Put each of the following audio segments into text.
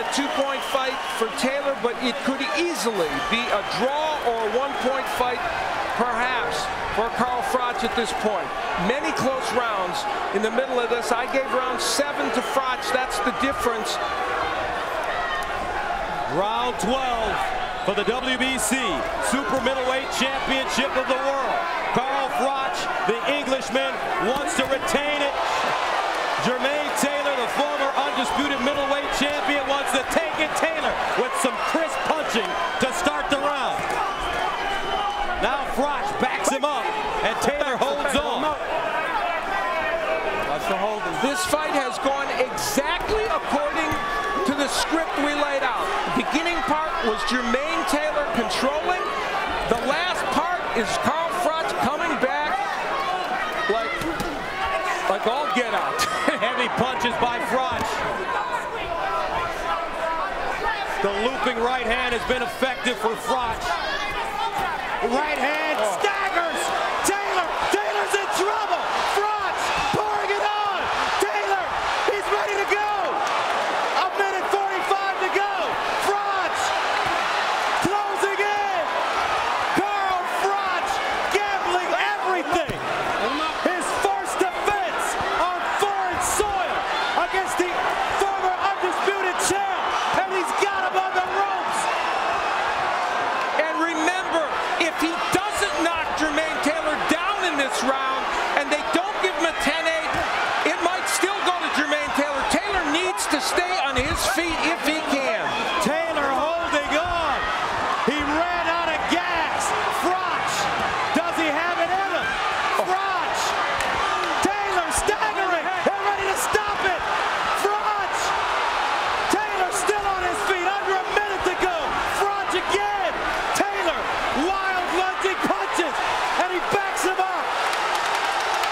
a two-point fight for Taylor, but it could easily be a draw or a one-point fight, perhaps, for Carl Froch at this point. Many close rounds in the middle of this. I gave round seven to Froch. That's the difference. Round 12 for the WBC Super Middleweight Championship of the World. Carl Froch, the Englishman, wants to retain it. Jermain Taylor, the former undisputed middleweight champion, wants to take it. Taylor with some crisp punching to start the round. Now Froch backs him up, and Taylor holds on. This fight has gone exactly according to the script we laid out. The beginning part was Jermain Taylor controlling. The last part is Carl Froch coming back like, like all get out. Heavy punches by Froch. The looping right hand has been effective for Froch. Right hand oh. staggers. Taylor, Taylor's in trouble. Froch pouring it on. Taylor, he's ready to go. A minute 45 to go. Froch closing in. Carl Froch gambling everything. His first defense on foreign soil against the former undisputed champ, and he's got him on the ropes. And remember, he doesn't knock Jermain Taylor down in this round and they don't give him a 10-8, it might still go to Jermain Taylor. Taylor needs to stay on his feet if he can. Taylor holding on. He ran out of gas. Froch, does he have it in him? Froch, Taylor staggering. They're ready to stop it. Froch, Taylor still on his feet. Under a minute to go. Froch again. Taylor, wild lunging punches, and he backs him up.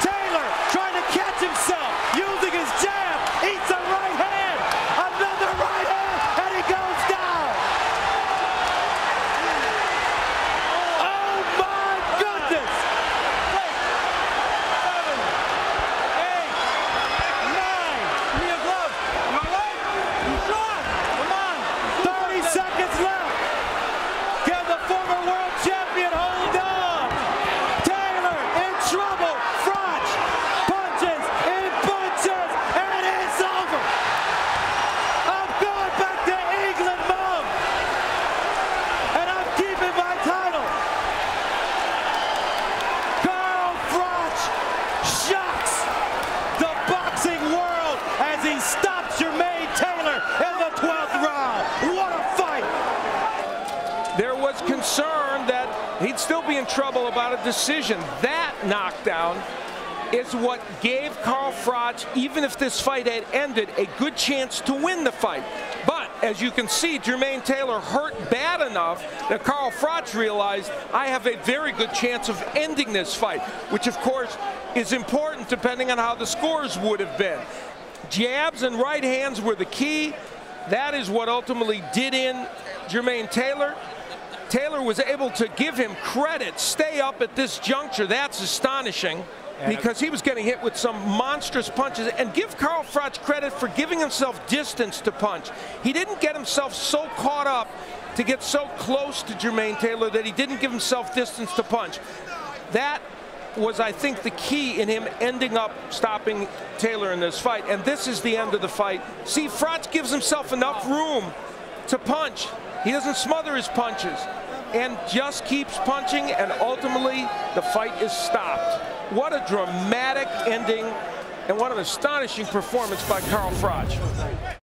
Taylor trying to catch himself, using his jab, eats a right hand, another right hand, and he goes down. Oh my goodness! Eight, nine, give me a glove. Come on, 30 seconds left. Can the former world champion hold on? Taylor in trouble. Froch punches and punches, and it's over. I'm going back to England, Mom, and I'm keeping my title. Carl Froch shocks the boxing world as he stops Jermain Taylor in the 12th round. What a fight! There was concern that he'd still be in trouble about a decision. That knockdown is what gave Carl Froch, even if this fight had ended, a good chance to win the fight. But as you can see, Jermain Taylor hurt bad enough that Carl Froch realized I have a very good chance of ending this fight, which of course is important depending on how the scores would have been. Jabs and right hands were the key. That is what ultimately did in Jermain Taylor. Taylor was able to give him credit, stay up at this juncture. That's astonishing because he was getting hit with some monstrous punches. And give Carl Froch credit for giving himself distance to punch. He didn't get himself so caught up to get so close to Jermain Taylor that he didn't give himself distance to punch. That was, I think, the key in him ending up stopping Taylor in this fight. And this is the end of the fight. See, Froch gives himself enough room to punch. He doesn't smother his punches and just keeps punching, and ultimately the fight is stopped. What a dramatic ending and what an astonishing performance by Carl Froch.